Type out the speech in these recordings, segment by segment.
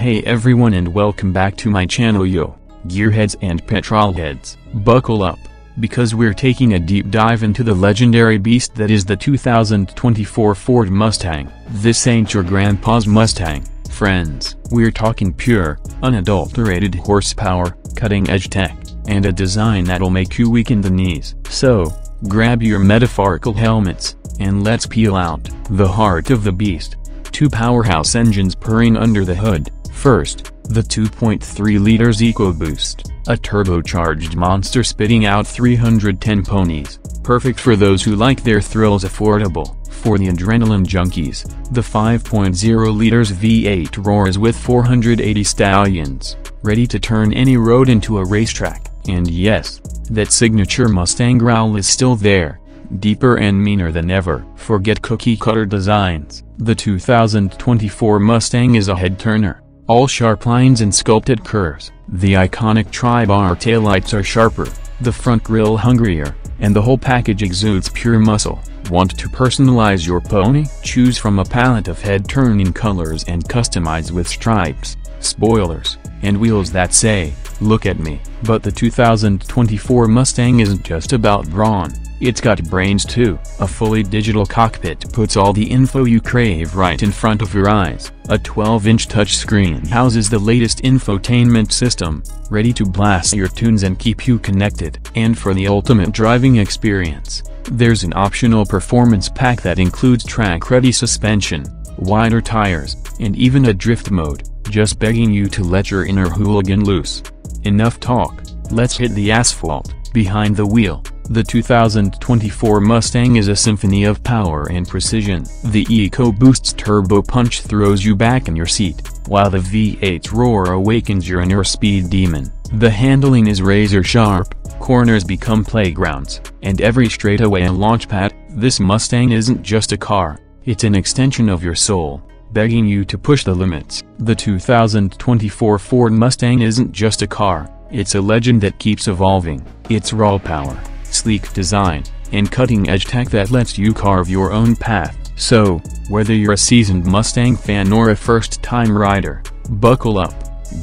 Hey everyone and welcome back to my channel yo, gearheads and petrolheads, buckle up, because we're taking a deep dive into the legendary beast that is the 2024 Ford Mustang. This ain't your grandpa's Mustang, friends. We're talking pure, unadulterated horsepower, cutting-edge tech, and a design that'll make you weak in the knees. So, grab your metaphorical helmets, and let's peel out the heart of the beast. Two powerhouse engines purring under the hood. First, the 2.3 liters EcoBoost, a turbocharged monster spitting out 310 ponies, perfect for those who like their thrills affordable. For the adrenaline junkies, the 5.0 liters V8 roars with 480 stallions, ready to turn any road into a racetrack. And yes, that signature Mustang growl is still there, deeper and meaner than ever. Forget cookie-cutter designs, the 2024 Mustang is a head-turner all sharp lines and sculpted curves. The iconic tri-bar taillights are sharper, the front grille hungrier, and the whole package exudes pure muscle. Want to personalize your pony? Choose from a palette of head-turning colors and customize with stripes, spoilers, and wheels that say, look at me. But the 2024 Mustang isn't just about brawn. It's got brains too. A fully digital cockpit puts all the info you crave right in front of your eyes. A 12-inch touchscreen houses the latest infotainment system, ready to blast your tunes and keep you connected. And for the ultimate driving experience, there's an optional performance pack that includes track-ready suspension, wider tires, and even a drift mode, just begging you to let your inner hooligan loose. Enough talk, let's hit the asphalt, behind the wheel. The 2024 Mustang is a symphony of power and precision. The EcoBoost's turbo punch throws you back in your seat, while the V8's roar awakens your inner speed demon. The handling is razor sharp, corners become playgrounds, and every straightaway and launchpad, this Mustang isn't just a car, it's an extension of your soul, begging you to push the limits. The 2024 Ford Mustang isn't just a car, it's a legend that keeps evolving. It's raw power sleek design, and cutting-edge tech that lets you carve your own path. So, whether you're a seasoned Mustang fan or a first-time rider, buckle up,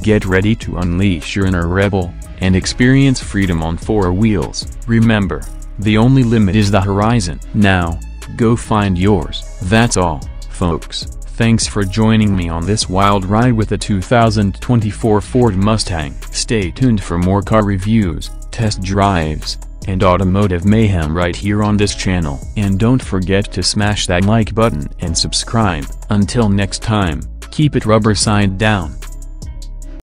get ready to unleash your inner rebel, and experience freedom on four wheels. Remember, the only limit is the horizon. Now, go find yours. That's all, folks. Thanks for joining me on this wild ride with the 2024 Ford Mustang. Stay tuned for more car reviews, test drives, and automotive mayhem right here on this channel. And don't forget to smash that like button and subscribe. Until next time, keep it rubber side down.